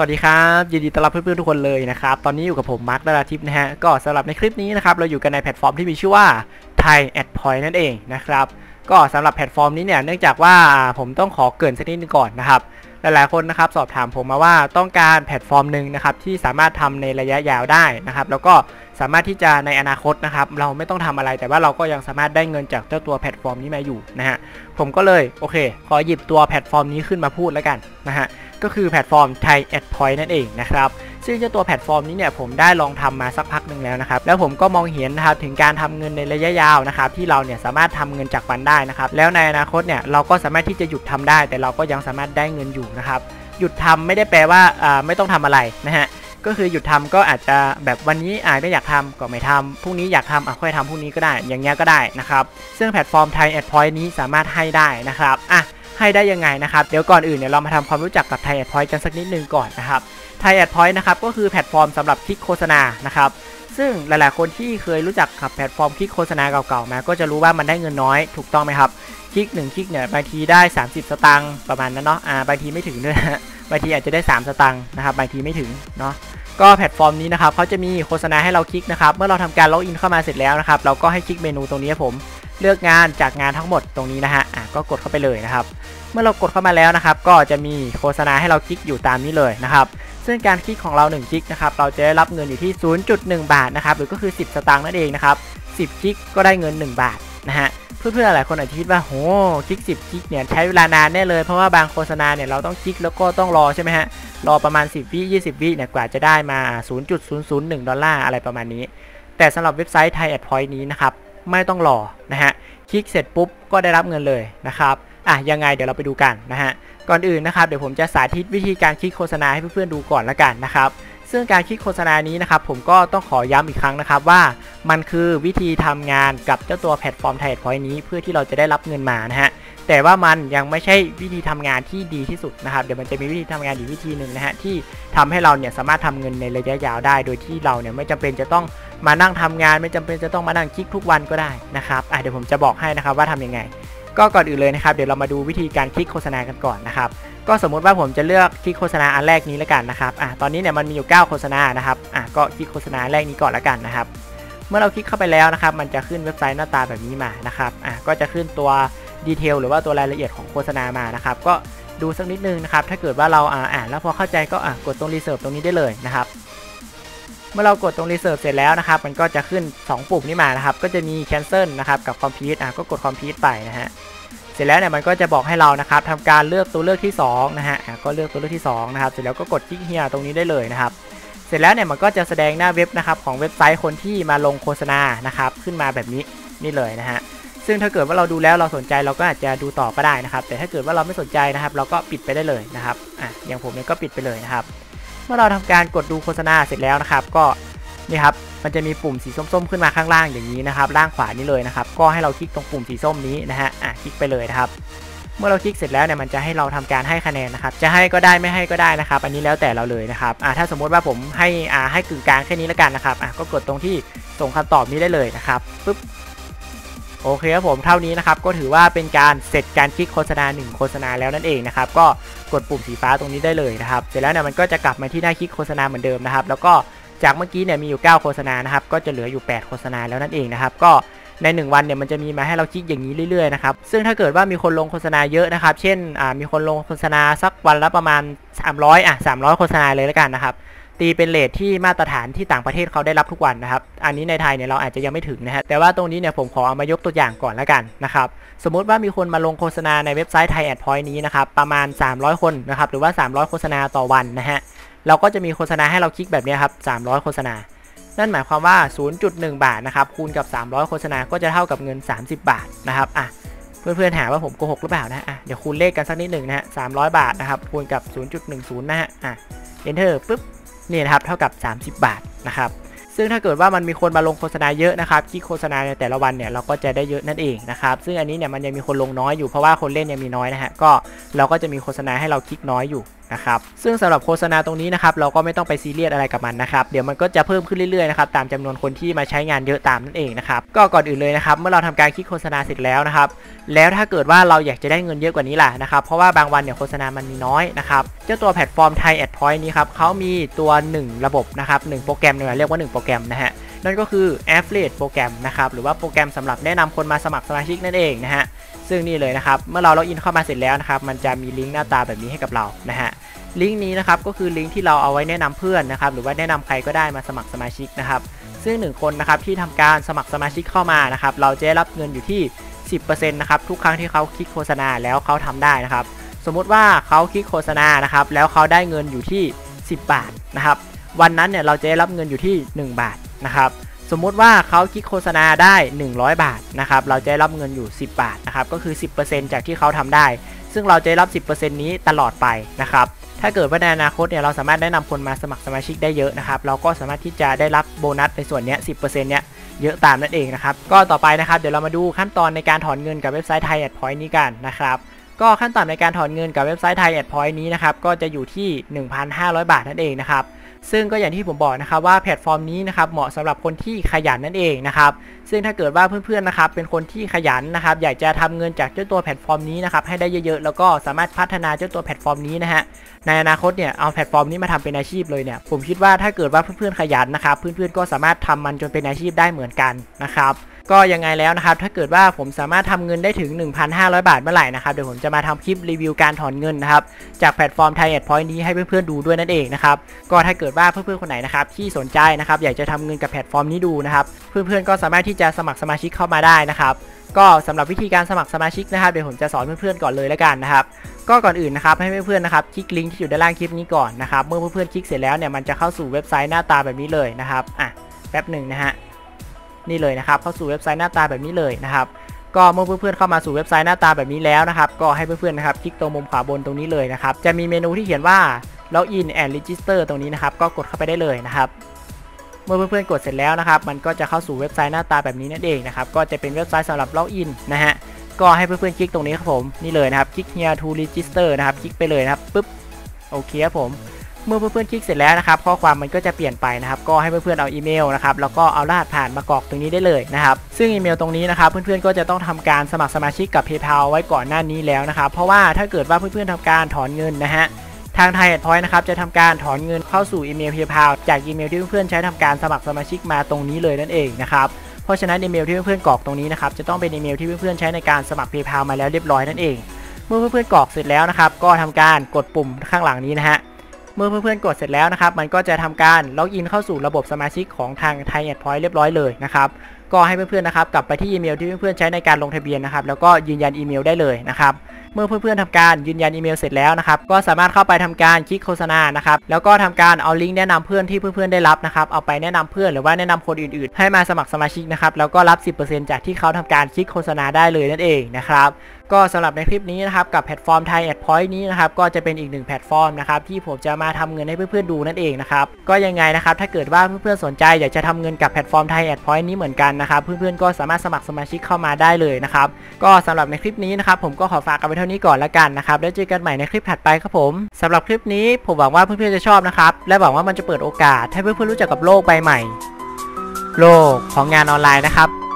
สวัสดีครับยินดีต้อนรับเพื่อนๆทุกคนเลยนะครับ ตอนนี้อยู่กับผมมาร์คดาราทิพย์นะฮะ ก็สำหรับในคลิปนี้นะครับ เราอยู่กันในแพลตฟอร์มที่มีชื่อว่า Thai Ad Point นั่นเองนะครับ ก็สำหรับแพลตฟอร์มนี้เนี่ยเนื่องจากว่าผมต้องขอเกริ่นสักนิดนึงก่อนนะครับ หลายๆคนนะครับสอบถามผมมาว่าต้องการแพลตฟอร์มหนึ่งนะครับที่สามารถทำในระยะยาวได้นะครับ แล้วก็ สามารถที่จะในอนาคตนะครับ เราไม่ต้องทำอะไรแต่ว่าเราก็ยังสามารถได้เงินจากเจ้าตัวแพลตฟอร์มนี้มาอยู่นะฮะผมก็เลยโอเค ขอหยิบตัวแพลตฟอร์มนี้ขึ้นมาพูดแล้วกันนะฮะก็คือแพลตฟอร์ม Thai Ad Point นั่นเองนะครับซึ่งเจ้าตัวแพลตฟอร์มนี้เนี่ยผมได้ลองทำมาสักพักหนึ่งแล้วนะครับแล้วผมก็มองเห็นนะครับถึงการทำเงินในระยะยาวนะครับที่เราเนี่ยสามารถทำเงินจากมันได้นะครับแล้วในอนาคตเนี่ยเราก็สามารถที่จะหยุดทำได้ แต่เราก็ยังสามารถได้เงินอยู่นะครับหยุดทำไม่ได้แปลว่าอ่าไม่ต้องทำอะไรนะฮะ ก็คือหยุดทำก็อาจจะแบบวันนี้อาจไม่อยากทำก็ไม่ทำพรุ่งนี้อยากทำอะค่อยทำพรุ่งนี้ก็ได้ อย่างเงี้ยก็ได้นะครับ ซึ่งแพลตฟอร์ม Thai Ad Point นี้สามารถให้ได้นะครับอะให้ได้ยังไงนะครับ เดี๋ยวก่อนอื่นเนี่ยเรามาทำความรู้จักกับ Thai Ad Point กันสักนิดนึงก่อนนะครับ Thai Ad Point นะครับก็คือแพลตฟอร์มสำหรับคลิกโฆษณานะครับซึ่งหลายๆ คนที่เคยรู้จักกับแพลตฟอร์มคลิกโฆษณาเก่าๆมา ก็จะรู้ว่ามันได้เงินน้อยถูกต้องไหมครับคลิก1คลิกเนี่ยบางทีได้ 30 สตางค์ประมาณนั้นเนาะอ่าบางทีไม่ถึงด้วยบางทีอาจจะได้ 3 สตางค์นะครับบางทีไม่ถึงเนาะ ก็แพลตฟอร์มนี้นะครับเขาจะมีโฆษณาให้เราคลิกนะครับ เมื่อเราทำการล็อกอินเข้ามาเสร็จแล้วนะครับ เราก็ให้คลิกเมนูตรงนี้ผม เลือกงานจากงานทั้งหมดตรงนี้นะฮะอะก็กดเข้าไปเลยนะครับ เมื่อเรากดเข้ามาแล้วนะครับ ก็จะมีโฆษณาให้เราคลิกอยู่ตามนี้เลยนะครับ ซึ่งการคลิกของเรา1คลิกนะครับ เราจะได้รับเงินอยู่ที่ 0.1 บาทนะครับ หรือก็คือ 10 สตางค์นั่นเองนะครับ 10 คลิกก็ได้เงิน 1 บาทนะฮะ เพื่อนๆหลายคนอาจจะคิดว่าโหคลิก10คลิกเนี่ยใช้เวลานานแน่เลยเพราะว่าบางโฆษณาเนี่ยเราต้องคลิกแล้วก็ต้องรอใช่ไหมฮะรอประมาณ 10 วิ20 วิเนี่ยกว่าจะได้มา 0.001 ดอลลาร์อะไรประมาณนี้ แต่สำหรับเว็บไซต์ Thai Ad Point นี้นะครับไม่ต้องรอนะฮะคลิกเสร็จปุ๊บก็ได้รับเงินเลยนะครับอะยังไงเดี๋ยวเราไปดูกันนะฮะก่อนอื่นนะครับเดี๋ยวผมจะสาธิตวิธีการคลิกโฆษณาให้เพื่อนๆดูก่อนละกันนะครับ ซึ่งการคลิกโฆษณานี้นะครับผมก็ต้องขอย้ำอีกครั้งนะครับว่ามันคือวิธีทำงานกับเจ้าตัวแพลตฟอร์มไทยพอยนี้เพื่อที่เราจะได้รับเงินมานะฮะแต่ว่ามันยังไม่ใช่วิธีทำงานที่ดีที่สุดนะครับเดี๋ยวมันจะมีวิธีทำงานอีกวิธีหนึ่งนะฮะที่ทำให้เราเนี่ยสามารถทำเงินในระยะยาวได้ โดยที่เราเนี่ยไม่จำเป็นจะต้องมานั่งทำงาน ไม่จำเป็นจะต้องมานั่งคลิกทุกวันก็ได้นะครับอะเดี๋ยวผมจะบอกให้นะครับว่าทำยังไง ก็ก่อนอื่นเลยนะครับ เดี๋ยวเรามาดูวิธีการคลิกโฆษณากันก่อนนะครับ ก็สมมุติว่าผมจะเลือกคลิกโฆษณาอันแรกนี้แล้วกันนะครับอะตอนนี้เนี่ยมันมีอยู่ 9 โฆษณานะครับอะก็คลิกโฆษณาแรกนี้ก่อนแล้วกันนะครับ เมื่อเราคลิกเข้าไปแล้วนะครับ มันจะขึ้นเว็บไซต์หน้าตาแบบนี้มานะครับอะก็จะขึ้นตัวดีเทลหรือว่าตัวรายละเอียดของโฆษณามานะครับ ก็ดูสักนิดนึงนะครับ ถ้าเกิดว่าเราอ่านแล้วพอเข้าใจก็อะกดตรง reserve ตรงนี้ได้เลยนะครับ เมื่อเรากดตรง reserve เสร็จแล้วนะครับ มันก็จะขึ้น 2 ปุ่มนี้มานะครับ ก็จะมี cancel นะครับ กับ complete อะก็กด complete ไปนะฮะเสร็จแล้วเนี่ยมันก็จะบอกให้เรานะครับทำการเลือกตัวเลือกที่2นะฮะอะก็เลือกตัวเลือกที่2นะครับเสร็จแล้วก็กด click here ตรงนี้ได้เลยนะครับ เสร็จแล้วเนี่ยมันก็จะแสดงหน้าเว็บนะครับของเว็บไซต์คนที่มาลงโฆษณานะครับขึ้นมาแบบนี้นี่เลยนะฮะซึ่งถ้าเกิดว่าเราดูแล้วเราสนใจเราก็อาจจะดูต่อก็ได้นะครับ แต่ถ้าเกิดว่าเราไม่สนใจนะครับ เราก็ปิดไปได้เลยนะครับอะอย่างผมเนี่ยก็ปิดไปเลยนะครับ เมื่อเราทำการกดดูโฆษณาเสร็จแล้วนะครับ ก็นี่ครับ มันจะมีปุ่มสีส้มๆขึ้นมาข้างล่างอย่างนี้นะครับล่างขวานี้เลยนะครับก็ให้เราคลิกตรงปุ่มสีส้มนี้นะฮะอะคลิกไปเลยนะครับเมื่อเราคลิกเสร็จแล้วเนี่ยมันจะให้เราทำการให้คะแนนนะครับ จะให้ก็ได้ไม่ให้ก็ได้นะครับ อันนี้แล้วแต่เราเลยนะครับอะถ้าสมมติว่าผมให้อ่าให้กึ่งกลางแค่นี้แล้วกันนะครับอะก็กดตรงที่ส่งคำตอบนี้ได้เลยนะครับปึ๊บโอเคครับผมเท่านี้นะครับก็ถือว่าเป็นการเสร็จการคลิกโฆษณา1โฆษณาแล้วนั่นเองนะครับก็กดปุ่มสีฟ้าตรงนี้ได้เลยนะครับ เสร็จแล้วเนี่ยมันก็จะกลับมาที่หน้าคลิกโฆษณาเหมือนเดิมนะครับ แล้วก็ จากเมื่อกี้เนี่ยมีอยู่ 9 โฆษณานะครับ ก็จะเหลืออยู่ 8 โฆษณาแล้วนั่นเองนะครับ ก็ใน 1 วันเนี่ยมันจะมีมาให้เราคลิกอย่างนี้เรื่อยๆนะครับ ซึ่งถ้าเกิดว่ามีคนลงโฆษณาเยอะนะครับ เช่นอ่ามีคนลงโฆษณาสักวันละประมาณ 300อะ300 โฆษณาเลยแล้วกันนะครับ ตีเป็นเลทที่มาตรฐานที่ต่างประเทศเขาได้รับทุกวันนะครับ อันนี้ในไทยเนี่ยเราอาจจะยังไม่ถึงนะฮะ แต่ว่าตรงนี้เนี่ยผมขอเอามายกตัวอย่างก่อนแล้วกันนะครับ สมมุติว่ามีคนมาลงโฆษณาในเว็บไซต์ Thai Ad Point นี้นะครับประมาณ 300 คนนะครับ หรือว่า 300 โฆษณาต่อวันนะฮะ เราก็จะมีโฆษณาให้เราคลิกแบบนี้ครับ 300 โฆษณา นั่นหมายความว่า 0.1 บาทนะครับ คูณกับ 300 โฆษณา ก็จะเท่ากับเงิน 30 บาทนะครับ อะ เพื่อนๆ หาว่าผมโกหกหรือเปล่านะ อะ เดี๋ยวคูณเลขกันสักนิดหนึ่งนะฮะ300 บาทนะครับ คูณกับ 0.10 นะฮะ อะ enter ปุ๊บ นี่นะครับ เท่ากับ 30 บาทนะครับซึ่งถ้าเกิดว่ามันมีคนมาลงโฆษณาเยอะนะครับที่โฆษณาในแต่ละวันเนี่ยเราก็จะได้เยอะนั่นเองนะครับ ซึ่งอันนี้เนี่ยมันยังมีคนลงน้อยอยู่เพราะว่าคนเล่นยังมีน้อยนะฮะก็เราก็จะมีโฆษณาให้เราคลิกน้อยอยู่ นะครับซึ่งสำหรับโฆษณาตรงนี้นะครับเราก็ไม่ต้องไปซีเรียสอะไรกับมันนะครับเดี๋ยวมันก็จะเพิ่มขึ้นเรื่อยๆนะครับตามจำนวนคนที่มาใช้งานเยอะตามนั่นเองนะครับก็ก่อนอื่นเลยนะครับเมื่อเราทำการคลิกโฆษณาเสร็จแล้วนะครับแล้วถ้าเกิดว่าเราอยากจะได้เงินเยอะกว่านี้ล่ะนะครับเพราะว่าบางวันเนี่ยโฆษณามันมีน้อยนะครับเจ้าตัวแพลตฟอร์ม Thai Ad Point นี้ครับเขามีตัว 1 ระบบนะครับ1โปรแกรมเนี่ยเรียกว่า 1 โปรแกรมนะฮะ นั่นก็คือ Affiliate โปรแกรมนะครับหรือว่าโปรแกรมสำหรับแนะนำคนมาสมัครสมาชิกนั่นเองนะฮะซึ่งนี่เลยนะครับเมื่อเราล็อกอินเข้ามาเสร็จแล้วนะครับมันจะมีลิงก์หน้าตาแบบนี้ให้กับเรานะฮะลิงก์นี้นะครับก็คือลิงก์ที่เราเอาไว้แนะนำเพื่อนนะครับหรือว่าแนะนำใครก็ได้มาสมัครสมาชิกนะครับซึ่ง 1 คนนะครับที่ทำการสมัครสมาชิกเข้ามานะครับเราจะได้รับเงินอยู่ที่ 10%นะครับทุกครั้งที่เขาคลิกโฆษณาแล้วเขาทำได้นะครับสมมุติว่าเขาคลิกโฆษณานะครับแล้วเขาได้เงินอยู่ที่ 10 บาทนะครับวันนั้นเนี่ยเราจะได้รับเงินอยู่ที่ 1 บาท นะครับสมมุติว่าเขาคลิกโฆษณาได้ 100 บาทนะครับเราจะรับเงินอยู่ 10 บาทนะครับก็คือ 10%จากที่เขาทำได้ ซึ่งเราจะรับ 10%นี้ตลอดไปนะครับถ้าเกิดว่าในอนาคตเนี่ยเราสามารถแนะนำคนมาสมัครสมาชิกได้เยอะนะครับเราก็สามารถที่จะได้รับโบนัสในส่วนนี้10%เนี้ยเยอะตามนั่นเองนะครับก็ต่อไปนะครับเดี๋ยวเรามาดูขั้นตอนในการถอนเงินกับเว็บไซต์ Thai Ad Point นี้กันนะครับก็ขั้นตอนในการถอนเงินกับเว็บไซต์ Thai Ad Point นี้นะครับก็จะอยู่ที่ 1,500 บาทนั่นเองนะครับ ซึ่งก็อย่างที่ผมบอกนะครับว่าแพลตฟอร์มนี้นะครับเหมาะสำหรับคนที่ขยันนั่นเองนะครับซึ่งถ้าเกิดว่าเพื่อนๆนะครับเป็นคนที่ขยันนะครับอยากจะทำเงินจากเจ้าตัวแพลตฟอร์มนี้นะครับให้ได้เยอะๆแล้วก็สามารถพัฒนาเจ้าตัวแพลตฟอร์มนี้นะฮะในอนาคตเนี่ยเอาแพลตฟอร์มนี้มาทำเป็นอาชีพเลยเนี่ยผมคิดว่าถ้าเกิดว่าเพื่อนๆขยันนะครับเพื่อนๆก็สามารถทำมันจนเป็นอาชีพได้เหมือนกันนะครับ ก็ยังไงแล้วนะครับ ถ้าเกิดว่าผมสามารถทำเงินได้ถึง 1,500 บาทเมื่อไหร่นะครับ เดี๋ยวผมจะมาทำคลิปรีวิวการถอนเงินนะครับ จากแพลตฟอร์ม Thai Ad Point นี้ให้เพื่อนๆดูด้วยนั่นเองนะครับ ก็ถ้าเกิดว่าเพื่อนๆคนไหนนะครับที่สนใจนะครับอยากจะทำเงินกับแพลตฟอร์มนี้ดูนะครับ เพื่อนๆก็สามารถที่จะสมัครสมาชิกเข้ามาได้นะครับก็สำหรับวิธีการสมัครสมาชิกนะครับเดี๋ยวผมจะสอนเพื่อนๆก่อนเลยแล้วกันนะครับก็ก่อนอื่นนะครับให้เพื่อนๆนะครับคลิกลิงก์ที่อยู่ด้านล่างคลิปนี้ก่อนนะครับเมื่อเพื่อนๆคลิกเสร็จแล้วเนี่ยมันจะเข้าสู่เว็บไซต์หน้าตาแบบนี้เลยนะครับอะแป๊บหนึ่งนะฮะ นี่เลยนะครับเข้าสู่เว็บไซต์หน้าตาแบบนี้เลยนะครับก็เมื่อเพื่อนๆเข้ามาสู่เว็บไซต์หน้าตาแบบนี้แล้วนะครับก็ให้เพื่อนๆนะครับคลิกตรงมุมขวาบนตรงนี้เลยนะครับจะมีเมนูที่เขียนว่า login and register ตรงนี้นะครับก็กดเข้าไปได้เลยนะครับเมื่อเพื่อนๆกดเสร็จแล้วนะครับมันก็จะเข้าสู่เว็บไซต์หน้าตาแบบนี้นั่นเองนะครับก็จะเป็นเว็บไซต์สำหรับล็อกอินนะฮะก็ให้เพื่อนๆคลิกตรงนี้ครับผมนี่เลยนะครับคลิก here to register นะครับคลิกไปเลยนะครับปุ๊บโอเคครับผม เมื่อเพื่อนๆคลิกเสร็จแล้วนะครับข้อความมันก็จะเปลี่ยนไปนะครับ ก็ให้เพื่อนๆเอาอีเมลนะครับแล้วก็เอารหัสผ่านมากรอกตรงนี้ได้เลยนะครับ ซึ่งอีเมลตรงนี้นะครับเพื่อนๆก็จะต้องทำการสมัครสมาชิกกับ PayPal ไว้ก่อนหน้านี้แล้วนะครับ เพราะว่าถ้าเกิดว่าเพื่อนๆทำการถอนเงินนะฮะทาง Thai Ad Point นะครับจะทำการถอนเงินเข้าสู่อีเมล PayPal จากอีเมลที่เพื่อนๆใช้ทำการสมัครสมาชิกมาตรงนี้เลยนั่นเองนะครับเพราะฉะนั้นอีเมลที่เพื่อนๆกรอกตรงนี้นะครับจะต้องเป็นอีเมลที่เพื่อนๆใช้ในการสมัคร PayPal มาแล้วเรียบร้อยนั่นเอง เมื่อเพื่อนๆกรอกเสร็จแล้วนะครับก็ทำการกดปุ่มข้างหลังนี้นะฮะ มื่อเพื่อนๆกดเสร็จแล้วนะครับมันก็จะทำการล็อกอินเข้าสู่ระบบสมาชิกของทาง Thai Ad Point เรียบร้อยเลยนะครับก็ให้เพื่อนๆนะครับกลับไปที่อีเมลที่เพื่อนๆใช้ในการลงทะเบียนนะครับแล้วก็ยืนยันอีเมลได้เลยนะครับเมื่อเพื่อนๆทำการยืนยันอีเมลเสร็จแล้วนะครับก็สามารถเข้าไปทำการคลิกโฆษณานะครับแล้วก็ทำการเอาลิงก์แนะนำเพื่อนที่เพื่อนๆได้รับนะครับเอาไปแนะนำเพื่อนหรือว่าแนะนำคนอื่นๆ ให้มาสมัครสมาชิกนะครับแล้วก็รับ 10%จากที่เขาทำการคลิกโฆษณาได้เลยนั่นเองนะครับ ก็สำหรับในคลิปนี้นะครับกับแพลตฟอร์ม Thai Ad Point นี้นะครับก็จะเป็นอีกหนึ่งแพลตฟอร์มนะครับที่ผมจะมาทำเงินให้เพื่อนๆดูนั่นเองนะครับก็ยังไงนะครับถ้าเกิดว่าเพื่อนๆสนใจอยากจะทำเงินกับแพลตฟอร์ม Thai Ad Point นี้เหมือนกันนะครับเพื่อนๆก็สามารถสมัครสมาชิกเข้ามาได้เลยนะครับก็สำหรับในคลิปนี้นะครับผมก็ขอฝากกันไว้เท่านี้ก่อนละกันนะครับแล้วเจอกันใหม่ในคลิปถัดไปครับผมสำหรับคลิปนี้ผมหวังว่าเพื่อนๆจะชอบนะครับและหวังว่ามันจะเปิดโอกาสให้เพื่อนๆรู้จักกับโลกใบใหม่ โลกของงานออนไลน์นะครับ